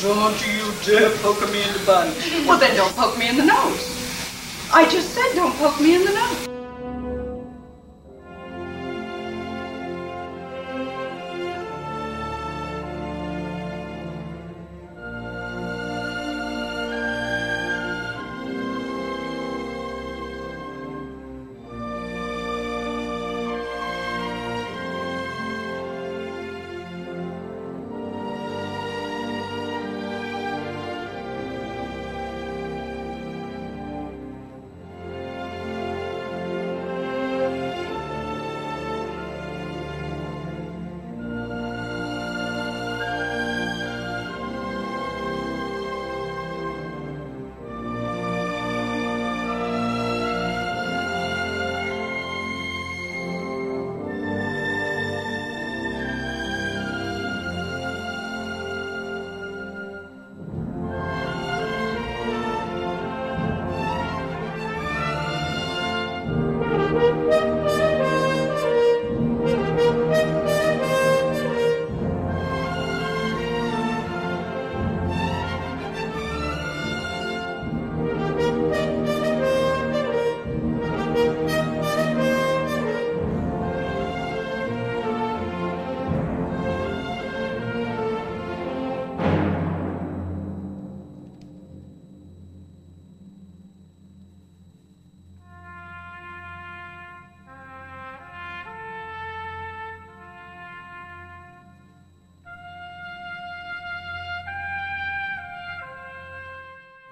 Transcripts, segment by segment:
don't you dare poke me in the bun. Well, then don't poke me in the nose. I just said don't poke me in the nose.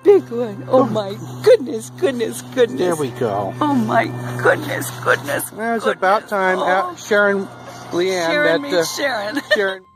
Big one. Oh my goodness, goodness, goodness. There we go. Oh my goodness, goodness. Well, it's goodness. about time. Oh. Uh, Sharon Leanne. Sharon that, means Sharon. Sharon.